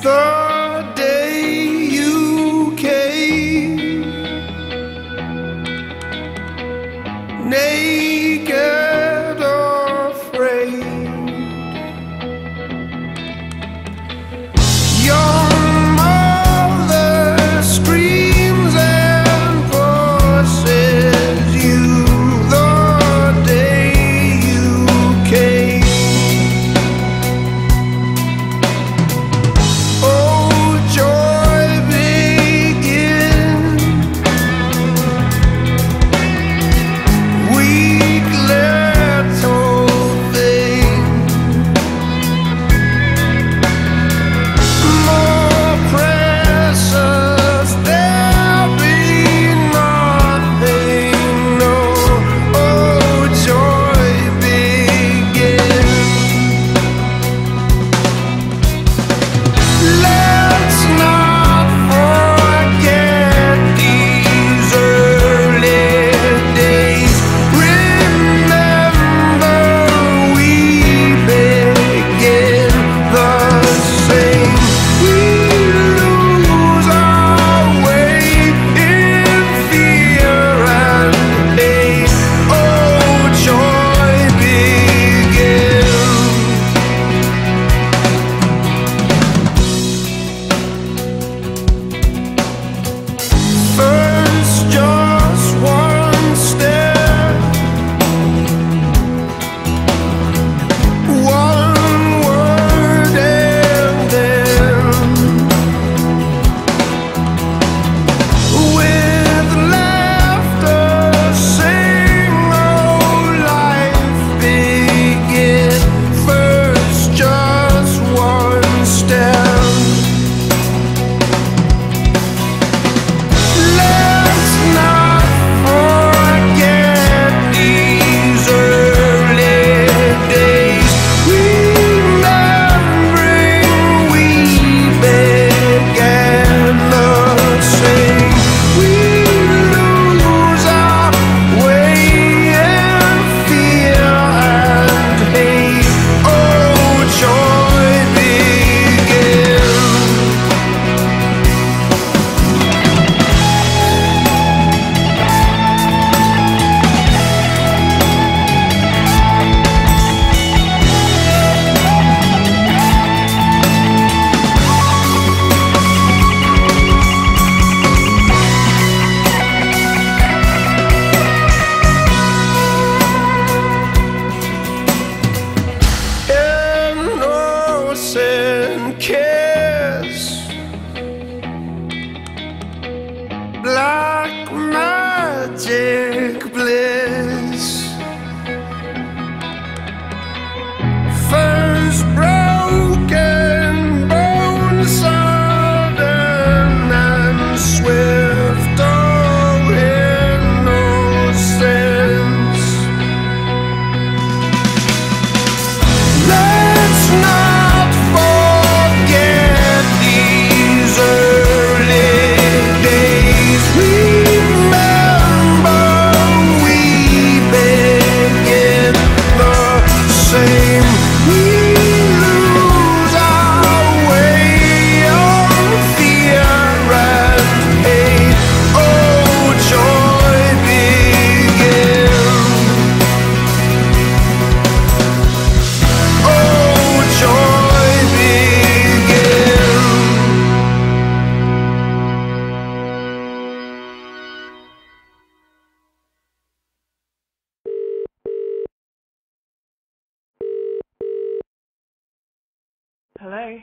Então. Hello.